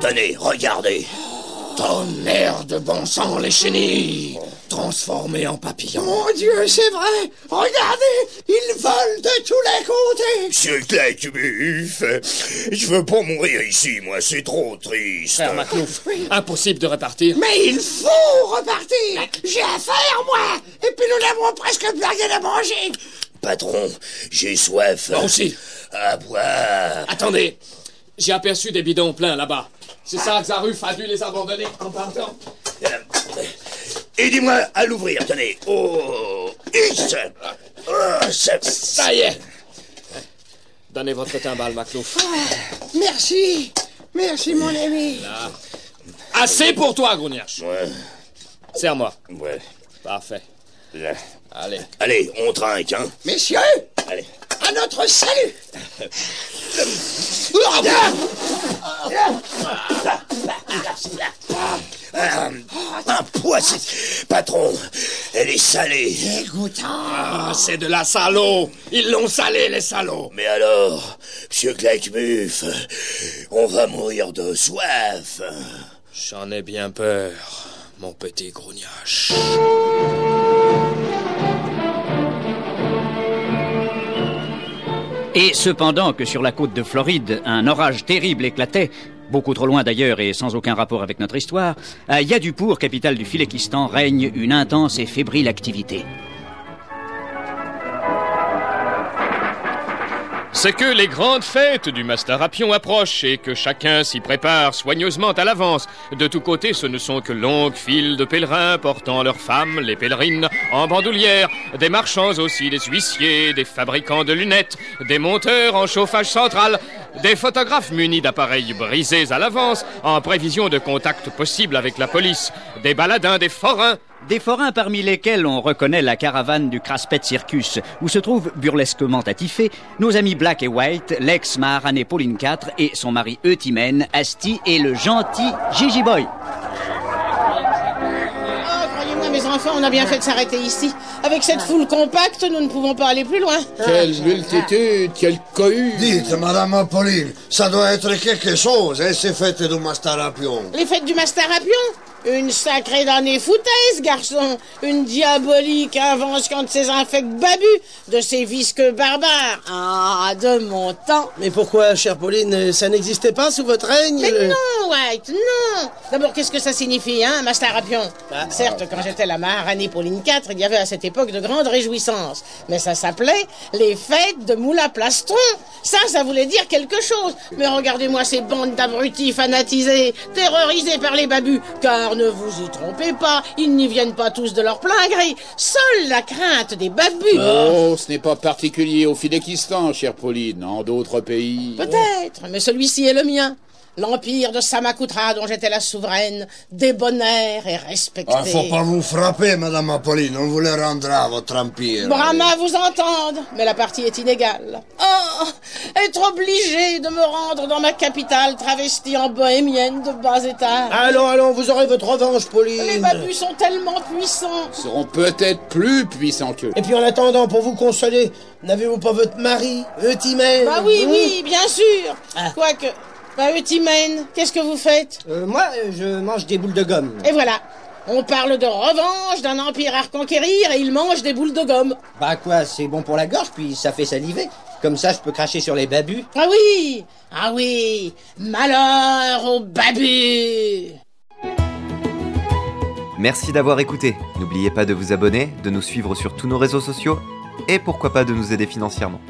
Tenez, regardez. Tonnerre de bon sang, les chenilles Transformées en papillons. Mon Dieu, c'est vrai Regardez Ils volent de tous les côtés Monsieur Claquebuf, je veux pas mourir ici, moi, c'est trop triste. Frère Maclouf, impossible de repartir. Mais il faut repartir J'ai affaire, moi Et puis nous n'avons presque plus rien à manger Patron, j'ai soif. Moi aussi. À boire. Attendez, j'ai aperçu des bidons pleins là-bas. C'est ça, Xaruf a dû les abandonner en partant. Euh, Aidez-moi à l'ouvrir, tenez. Oh. Oh, ça, Ça y est. Donnez votre timbal, Maclouf. Merci Merci, mon ami Assez pour toi, Grognache. Ouais, Serre-moi. ouais. Parfait. Là. Allez. Allez, on trinque, hein. Messieurs Allez. À notre salut Ah, Patron, elle est salée. Dégoûtant Ah, c'est de la salaud. Ils l'ont salé, les salauds. Mais alors, monsieur Claquebuf, on va mourir de soif. J'en ai bien peur, mon petit Grognache. Et cependant que sur la côte de Floride, un orage terrible éclatait, beaucoup trop loin d'ailleurs et sans aucun rapport avec notre histoire, à Yadupur, capitale du Philekistan, règne une intense et fébrile activité. C'est que les grandes fêtes du Mastarapion approchent et que chacun s'y prépare soigneusement à l'avance. De tous côtés, ce ne sont que longues files de pèlerins portant leurs femmes, les pèlerines, en bandoulière, des marchands aussi, des huissiers, des fabricants de lunettes, des monteurs en chauffage central, des photographes munis d'appareils brisés à l'avance, en prévision de contact possible avec la police, des baladins, des forains, Des forains parmi lesquels on reconnaît la caravane du Craspet Circus, où se trouvent burlesquement attifés nos amis Black et White, l'ex-Maharanée Pauline IV et son mari Eutimène, Asti et le gentil Gigi Boy. Oh, croyez-moi, mes enfants, on a bien fait de s'arrêter ici. Avec cette foule compacte, nous ne pouvons pas aller plus loin. Quelle multitude, quelle cohue Dites, Madame Apolline, ça doit être quelque chose, hein, ces fêtes du Mastarapion. Les fêtes du Mastarapion? Une sacrée d'année foutaise, garçon Une diabolique invention de ces infects babus, de ces visqueux barbares Ah, de mon temps Mais pourquoi, chère Pauline, ça n'existait pas sous votre règne Mais le- non, White, non D'abord, qu'est-ce que ça signifie, hein, Mastarapion Bah, Certes, quand j'étais la Maharanée Pauline IV, il y avait à cette époque de grandes réjouissances. Mais ça s'appelait les fêtes de Moula Plastron. Ça, ça voulait dire quelque chose. Mais regardez-moi ces bandes d'abrutis fanatisés, terrorisés par les babus. Car ne vous y trompez pas, ils n'y viennent pas tous de leur plein gré. Seule la crainte des babus. Oh, ce n'est pas particulier au Philekistan, chère Pauline, en d'autres pays. Peut-être, mais celui-ci est le mien. L'empire de Samakutra, dont j'étais la souveraine, débonnaire et respecté. Ah, faut pas vous frapper, Madame Apolline, on vous le rendra, votre empire. Brahma vous entende, mais la partie est inégale. Oh, être obligé de me rendre dans ma capitale travestie en bohémienne de bas étage. Allons, allons, vous aurez votre revanche, Pauline. Les babus sont tellement puissants. seront peut-être plus puissants qu'eux. Et puis en attendant, pour vous consoler, n'avez-vous pas votre mari, Eutimène Bah oui, Hum oui, bien sûr. Ah. Quoique, bah Eutimène, qu'est-ce que vous faites Euh, Moi, euh, je mange des boules de gomme. Et voilà. On parle de revanche d'un empire à reconquérir et il mange des boules de gomme. Bah quoi, c'est bon pour la gorge, puis ça fait saliver. Comme ça, je peux cracher sur les babus. Ah oui, ah oui, malheur aux babus. Merci d'avoir écouté. N'oubliez pas de vous abonner, de nous suivre sur tous nos réseaux sociaux et pourquoi pas de nous aider financièrement.